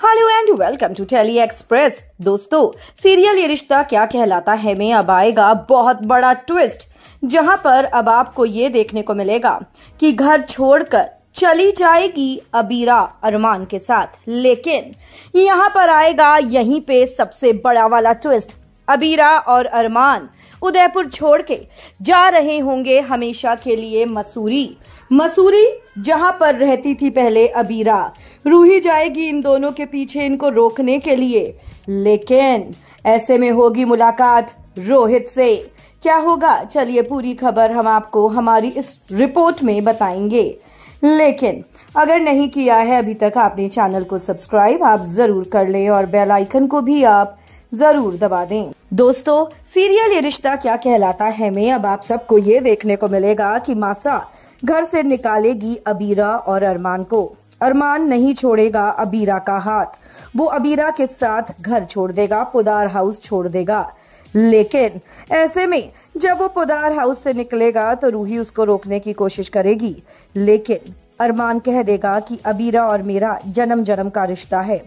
Hello and welcome to Tele Express. दोस्तों, serial Yeh Rishta क्या कहलाता है में अब आएगा बहुत बड़ा ट्विस्ट जहाँ पर अब आपको ये देखने को मिलेगा कि घर छोड़कर चली जाएगी अबीरा अरमान के साथ। लेकिन यहाँ पर आएगा यहीं पे सबसे बड़ा वाला ट्विस्ट अबीरा और अरमान। उदयपुर छोड़ के जा रहे होंगे हमेशा के लिए मसूरी। मसूरी, जहाँ पर रहती थी पहले अबीरा, रूही जाएगी इन दोनों के पीछे इनको रोकने के लिए। लेकिन ऐसे में होगी मुलाकात रोहित से। क्या होगा? चलिए पूरी खबर हम आपको हमारी इस रिपोर्ट में बताएँगे। लेकिन अगर नहीं किया है अभी तक आपने चैनल को सब्सक्राइब, आप ज़रूर कर लें और बेल आइकन को भी आप ज़रूर दबा दें। दोस्तों, सीरियल ये रिश्ता क्या कहलाता है में अब आप सबको ये देखने को मिलेगा कि मासा घर से निकालेगी अबीरा और अरमान को। अरमान नहीं छोड़ेगा अबीरा का हाथ। वो अबीरा के साथ घर छोड़ देगा, पुदार हाउस छोड़ देगा। लेकिन ऐसे में जब वो पुदार हाउस से निकलेगा तो रूही उसको रोकने की कोशिश करेगी। लेकिन अरमान कह देगा कि अबीरा और मेरा जन्म जन्म का रिश्ता है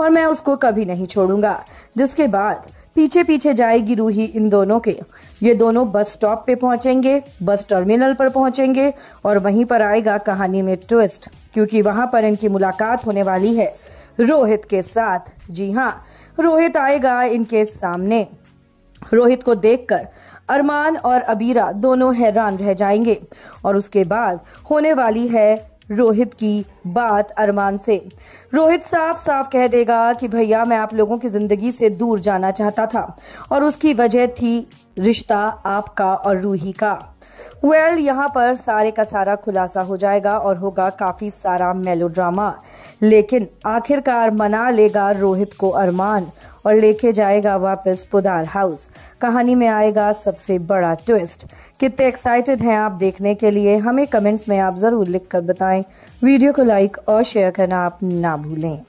और मैं उसको कभी नहीं छोड़ूँगा। जिसके बाद पीछे पीछे जाएगी रूही इन दोनों के। ये दोनों बस स्टॉप पे पहुँचेंगे, बस टर्मिनल पर पहुँचेंगे और वहीं पर आएगा कहानी में ट्विस्ट, क्योंकि वहाँ पर इनकी मुलाकात होने वाली है रोहित के साथ। जी हाँ रोहित आएगा इनके सामने। रोहित को देखकर अरमान और अबीरा दोनों हैरान रह जाएँगे और उसके बाद होने वाली है रोहित की बात अरमान से। रोहित साफ़ साफ़ कह देगा कि भैया, मैं आप लोगों की ज़िंदगी से दूर जाना चाहता था और उसकी वजह थी रिश्ता आपका और रूही का। वेल well, यहाँ पर सारे का सारा खुलासा हो जाएगा और होगा काफ़ी सारा मेलोड्रामा लेकिन आखिरकार मना लेगा रोहित को अरमान और लेके जाएगा वापस पुदार हाउस। कहानी में आएगा सबसे बड़ा ट्विस्ट कितने एक्साइटेड हैं आप देखने के लिए हमें कमेंट्स में आप ज़रूर लिख कर बताएँ। वीडियो को लाइक और शेयर करना आप ना भूलें।